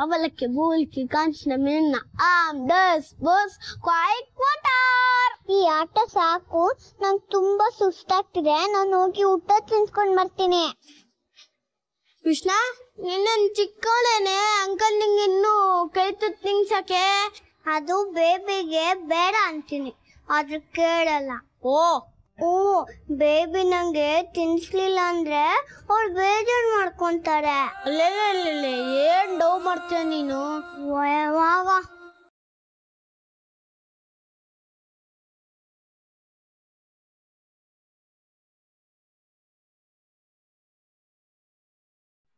ಅವಲಕ್ಕಿ ಬೂಲ್ಕಿ ಕಾಂಚನ ಮಿನ್ನ ಆಮ್ ಡಸ್ ಬಸ್ ಕ್ವಾಯ್ ಕ್ವಾಟರ್ ಈ ಆಟ ಸಾಕು. ನಂಗೆ ತುಂಬಾ ಸುಸ್ತಾಗ್ತಿದೆ. ನಾನು ಹೋಗಿ ಊಟ ತಿನ್ಸ್ಕೊಂಡ್ ಬರ್ತೀನಿ. ಕೃಷ್ಣ ನಿನ್ನ ಚಿಕ್ಕವಳೇನೆ ಅಂಕಲ್ ನಿಂಗೆ ಇನ್ನು ಕೈ ತುತ್ತು ತಿನ್ಸಕ್ಕೆ. ಅದು ಬೇಬಿಗೆ ಬೇಡ ಅಂತೀನಿ. ಆದ್ರೆ ಕೇಳಲ್ಲ. ಓ ಓ ಬೇಬಿ ನಂಗೆ ತಿನ್ಸ್ಲಿಲ್ಲ ಅಂದ್ರೆ ಅವ್ಳು ಬೇಜಾರ್ ಮಾಡ್ಕೊಂತಾರೆ. ಅಲ್ಲೇ ಏನ್ ಡೌ ಮಾಡ್ತೀಯ ನೀನು? ಯಾವಾಗ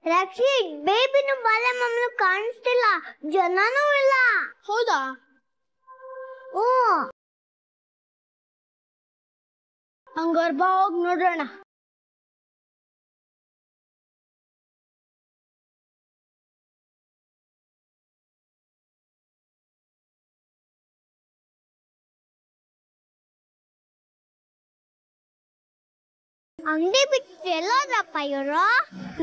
ರಕ್ಷಿತ್ ಬೇಬಿನೂ ಬಾಲೆ ಮಮ್ಮನು ಕಾಣಿಸ್ತಿಲ್ಲ. ಜನನೂ ಇಲ್ಲ. ಹೌದಾ? ಓ ಹಂಗಾರ್ ಬಾ ಹೋಗ್ ನೋಡೋಣ ಅಂಗಡಿ ಬಿಟ್ಟು ಎಲ್ಲೋದಪ್ಪ ಇವರು?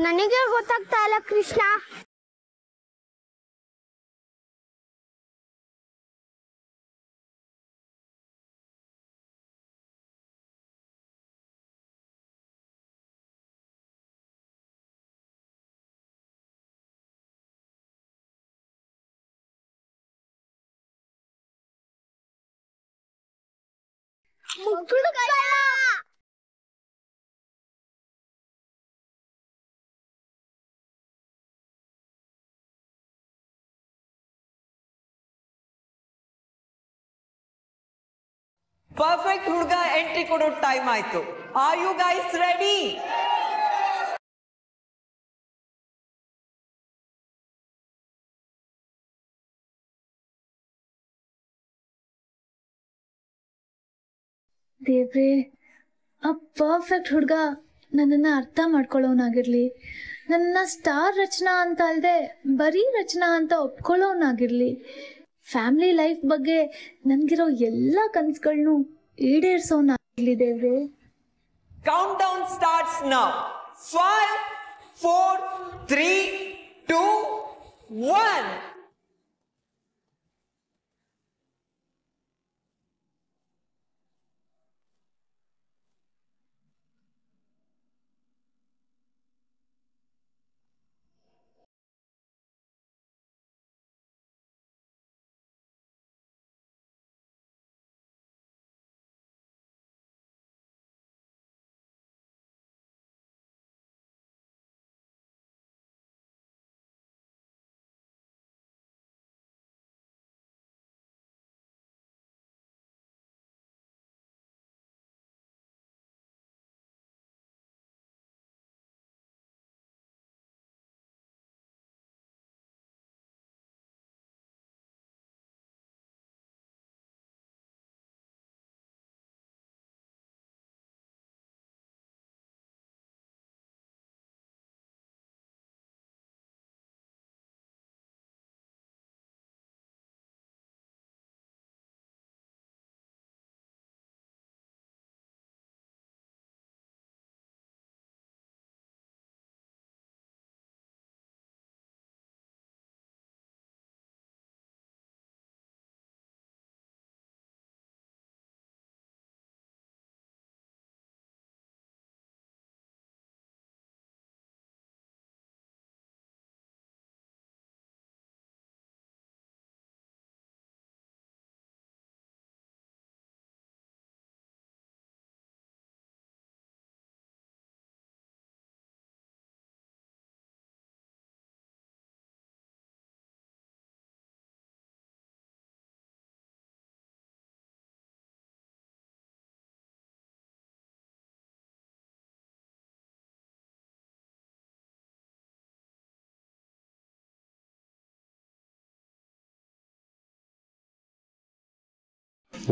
ನನಗೆ ಗೊತ್ತಾಗ್ತಾ ಇಲ್ಲ Krishna. ಪರ್ಫೆಕ್ಟ್ ಹುಡುಗ ಎಂಟ್ರಿ ಕೊಡೋ ಟೈಮ್ ಆಯ್ತು ಆರ್ ಯು ಗೈಸ್ ರೆಡಿ ದೇವ್ರೆ, ಆ ಪರ್ಫೆಕ್ಟ್ ಹುಡುಗ ನನ್ನನ್ನ ಅರ್ಥ ಮಾಡ್ಕೊಳ್ಳೋನಾಗಿರ್ಲಿ. ನನ್ನ ಸ್ಟಾರ್ ರಚನಾ ಅಂತ ಅಲ್ಲದೆ ಬರೀ ರಚನಾ ಅಂತ ಒಪ್ಕೊಳ್ಳೋನಾಗಿರ್ಲಿ. ಫ್ಯಾಮಿಲಿ ಲೈಫ್ ಬಗ್ಗೆ ನನ್ಗಿರೋ ಎಲ್ಲ ಕನ್ಸುಗಳ್ನು ಈಡೇರ್ಸೋನಾಗಿರ್ಲಿ ದೇವ್ರೆ. Count down starts now five four three two one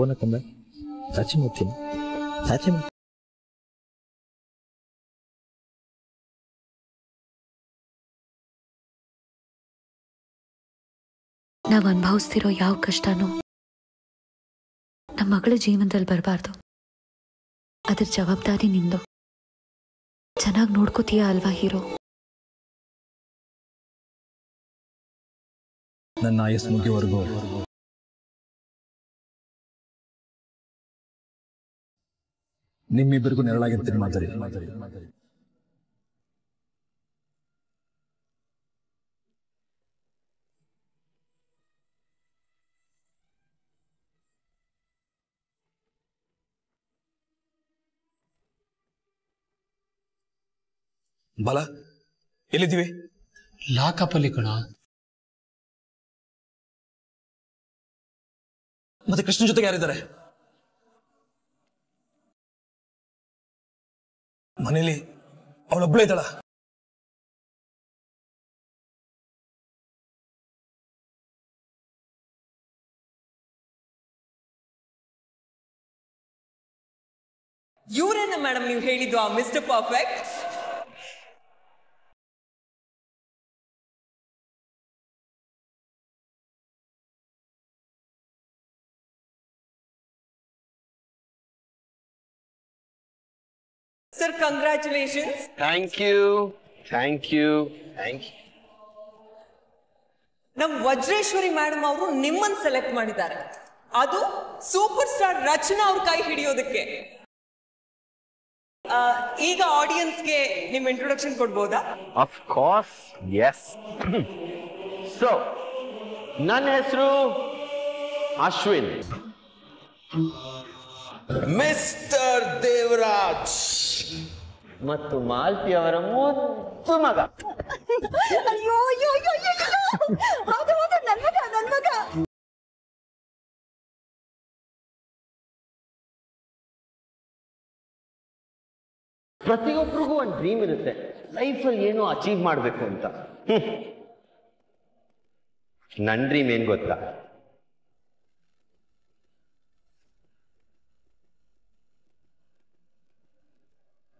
ಓನಕಂಬ ಸಾಚಿ ಮಾಡ್ತೀನಿ ಸಾಚಿ ಮಾಡ್ತೀನಿ ನಾವು ಅನುಭವಿಸ್ತಿರೋ ಯಾವ ಕಷ್ಟನೂ ನಮ್ಮ ಮಗಳ ಜೀವನದಲ್ಲಿ ಬರಬಾರ್ದು ಅದ್ರ ಜವಾಬ್ದಾರಿ ನಿಂದು ಚೆನ್ನಾಗಿ ನೋಡ್ಕೋತೀಯ ಅಲ್ವಾ ಹೀರೋ ನನ್ನ ಆಯಸ್ ಮುಗಿಯವರೆಗೂ ನಿಮ್ಮಿಬ್ಬರಿಗೂ ನೆರಳಾಗಿರ್ತೀನಿ ಮಾದರಿ ಬಲ ಎಲ್ಲಿದ್ದೀವಿ? ಲಾಕಪ್ ಅಲ್ಲಿ ಕಣ. ಮತ್ತೆ ಕೃಷ್ಣ ಜೊತೆಗೆ ಯಾರಿದ್ದಾರೆ? ಮನೇಲಿ ಅವಳೊಬ್ಳೇ ಇದ್ದಾಳ. ಇವರೇನ ಮೇಡಮ್ ನೀವು ಹೇಳಿದ್ದು ಆ mister perfect sir congratulations. Thank you thank you thank you ನಮ್ ವಜ್ರೇಶ್ವರಿ ಮೇಡಮ್ ಅವರು ನಿಮ್ಮನ್ನ ಸೆಲೆಕ್ಟ್ ಮಾಡಿದ್ದಾರೆ. ಅದು ಸೂಪರ್ ಸ್ಟಾರ್ ರಚನಾ ಅವ್ರ ಕೈ ಹಿಡಿಯೋದಕ್ಕೆ. ಈಗ ಈಗ ಆಡಿಯನ್ಸ್ಗೆ ನಿಮ್ ಇಂಟ್ರೊಡಕ್ಷನ್ ಕೊಡ್ಬೋದಾ? ಆಫ್ ಕೋರ್ಸ್ ಎಸ್ ಸೊ ನನ್ನ ಹೆಸರು ಅಶ್ವಿನ್. ಮಿಸ್ಟರ್ ದೇವರಾಜ್. ಮತ್ತು ಮಾಲ್ತಿ ಅವರ ಮುದ್ದು ಮಗ. ಅಯ್ಯೋ ಅಯ್ಯೋ ಅಯ್ಯೋ ಅಯ್ಯೋ ಹೌದು ಹೌದು ನನ್ ಮಗ ನನ್ ಮಗ. ಪ್ರತಿಯೊಬ್ಬರಿಗೂ ಒಂದು ಡ್ರೀಮ್ ಇರುತ್ತೆ. ಲೈಫಲ್ಲಿ ಏನೋ ಅಚೀವ್ ಮಾಡಬೇಕು ಅಂತ. ನನ್ನ ಡ್ರೀಮ್ ಏನು ಗೊತ್ತಾ?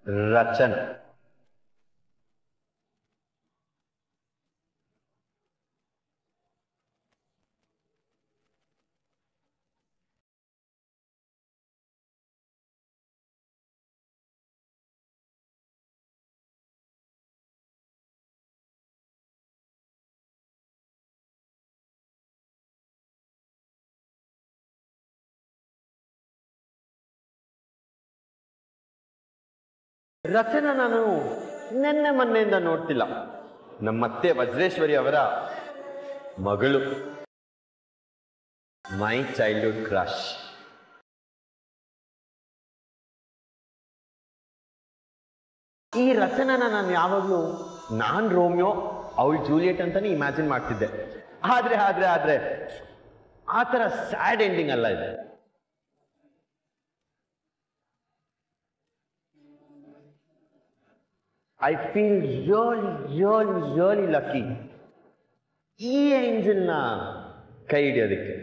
ರಚನಾ ರಚನಾ ನಾನು ನಿನ್ನೆ ಮೊನ್ನೆಯಿಂದ ನೋಡ್ತಿಲ್ಲ. ನಮ್ಮತ್ತೆ ವಜ್ರೇಶ್ವರಿ ಅವರ ಮಗಳು. ಮೈ ಚೈಲ್ಡ್ಹುಡ್ ಕ್ರಾಶ್ ಈ ರಚನ ನಾನು ಯಾವಾಗಲೂ ನಾನ್ ರೋಮಿಯೋ, ಅವಳು ಜೂಲಿಯೆಟ್ ಅಂತಾನೆ ಇಮ್ಯಾಜಿನ್ ಮಾಡ್ತಿದ್ದೆ. ಆದ್ರೆ ಆದ್ರೆ ಆದ್ರೆ, ಆ ಥರ ಸ್ಯಾಡ್ ಎಂಡಿಂಗ್ ಅಲ್ಲ ಇದೆ. I feel really really really lucky ಈ ಏಂಜಲ್ನ ಕೈ ಹಿಡಿಯೋದಕ್ಕೆ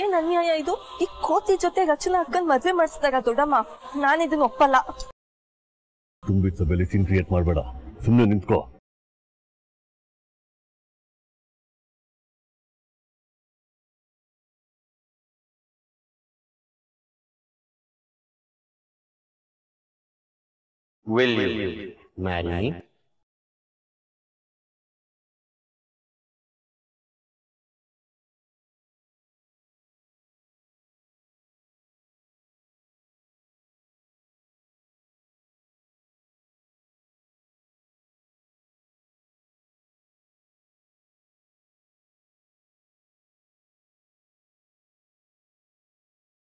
ಏನ್ ಅನ್ಯಾಯ ಇದು? ಈ ಕೋತಿ ಜೊತೆ ರಚನಾ ಅಕ್ಕನ್ ಮದ್ವೆ ಮಾಡಿಸಿದಾಗ ದೊಡ್ಡಮ್ಮ. ನಾನ್ ಇದನ್ನ ಒಪ್ಪಲ್ಲ. ತುಂಬಿದ ಸಭೆಯಲ್ಲಿ ಸೀನ್ ಕ್ರಿಯೇಟ್ ಮಾಡಬೇಡ. ಸುಮ್ಮನೆ ನಿಂತ್ಕೋ. Will you marry me?